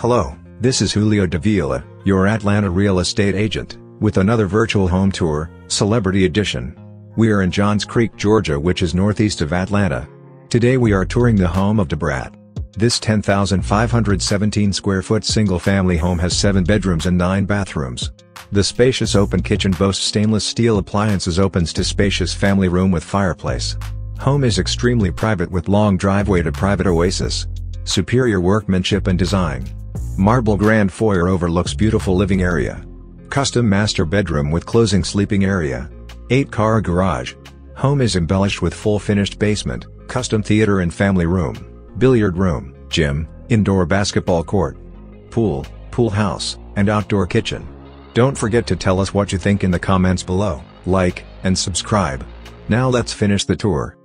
Hello, this is Julio Davila, your Atlanta real estate agent, with another virtual home tour, Celebrity Edition. We are in Johns Creek, Georgia which is northeast of Atlanta. Today we are touring the home of Da Brat. This 10,517 square foot single family home has 7 bedrooms and 9 bathrooms. The spacious open kitchen boasts stainless steel appliances opens to spacious family room with fireplace. Home is extremely private with long driveway to private oasis. Superior workmanship and design. Marble grand foyer overlooks beautiful living area. Custom master bedroom with closing sleeping area. 8-car garage. Home is embellished with full finished basement, custom theater and family room, billiard room, gym, indoor basketball court, pool, pool house, and outdoor kitchen. Don't forget to tell us what you think in the comments below, like, and subscribe. Now let's finish the tour.